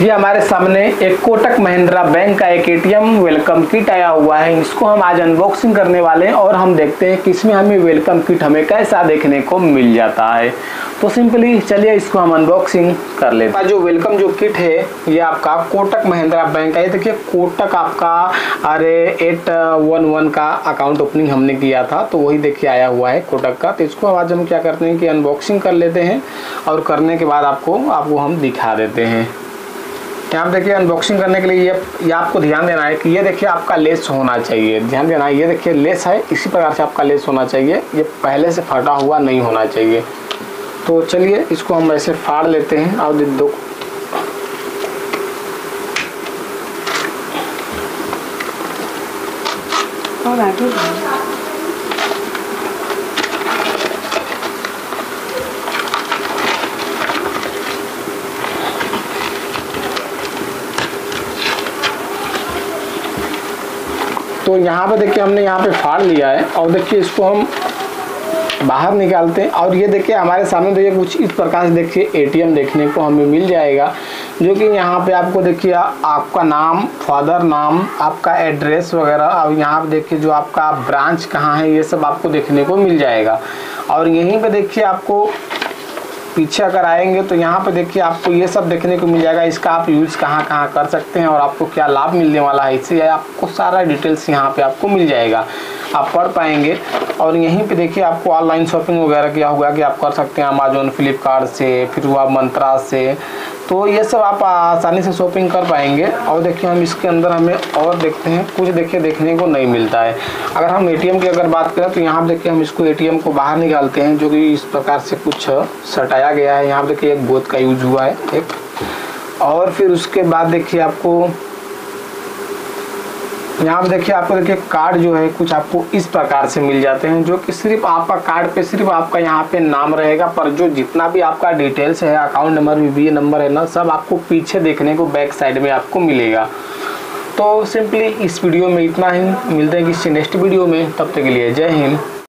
ये हमारे सामने एक कोटक महिंद्रा बैंक का एक एटीएम वेलकम किट आया हुआ है। इसको हम आज अनबॉक्सिंग करने वाले हैं और हम देखते हैं कि इसमें हमें वेलकम किट हमें कैसा देखने को मिल जाता है। तो सिंपली चलिए इसको हम अनबॉक्सिंग कर लेते हैं। जो वेलकम जो किट है, ये आपका कोटक महिंद्रा बैंक का ये देखिए, कोटक आपका, अरे एट वन वन का अकाउंट ओपनिंग हमने किया था तो वही देखिए आया हुआ है कोटक का। तो इसको आज हम क्या करते हैं कि अनबॉक्सिंग कर लेते हैं और करने के बाद आपको आपको हम दिखा देते हैं। यहाँ देखिए अनबॉक्सिंग करने के लिए ये ये आपको ध्यान देना है कि ये देखिए, आपका लेस होना चाहिए। ध्यान देना है, ये देखिए लेस है, इसी प्रकार से आपका लेस होना चाहिए। ये पहले से फटा हुआ नहीं होना चाहिए। तो चलिए, इसको हम ऐसे फाड़ लेते हैं। और दो और आगे। तो यहाँ पे देखिए हमने यहाँ पे फाड़ लिया है और देखिए इसको हम बाहर निकालते हैं। और ये देखिए हमारे सामने देखिए कुछ इस प्रकार से देखिए एटीएम देखने को हमें मिल जाएगा, जो कि यहाँ पे आपको देखिए आपका नाम, फादर नाम, आपका एड्रेस वगैरह, और यहाँ पे देखिए जो आपका ब्रांच कहाँ है, ये सब आपको देखने को मिल जाएगा। और यहीं पे देखिए आपको पीछे अगर आएँगे तो यहाँ पे देखिए आपको ये सब देखने को मिल जाएगा। इसका आप यूज़ कहाँ कहाँ कर सकते हैं और आपको क्या लाभ मिलने वाला है, इससे आपको सारा डिटेल्स यहाँ पे आपको मिल जाएगा। आप पढ़ पाएँगे। और यहीं पे देखिए आपको ऑनलाइन शॉपिंग वगैरह क्या होगा कि आप कर सकते हैं अमेजोन फ्लिपकार्ट से, फिर हुआ मंत्रा से तो ये सब आप आसानी से शॉपिंग कर पाएँगे। और देखिए हम इसके अंदर हमें और देखते हैं। कुछ देखिए, देखने को नहीं मिलता है। अगर हम एटीएम की अगर बात करें तो यहाँ पर देखिए हम इसको एटीएम को बाहर निकालते हैं, जो कि इस प्रकार से कुछ सटाया गया है। यहाँ पर देखिए एक बोध का यूज़ हुआ है, एक। और फिर उसके बाद देखिए आपको यहाँ पे देखिए आपको देखिए कार्ड जो है, कुछ आपको इस प्रकार से मिल जाते हैं, जो कि सिर्फ़ आपका कार्ड पे, सिर्फ़ आपका यहाँ पे नाम रहेगा, पर जो जितना भी आपका डिटेल्स है अकाउंट नंबर वी नंबर है ना, सब आपको पीछे देखने को बैक साइड में आपको मिलेगा। तो सिंपली इस वीडियो में इतना ही, मिलते हैं किसी नेक्स्ट वीडियो में, तब तक के लिए जय हिंद।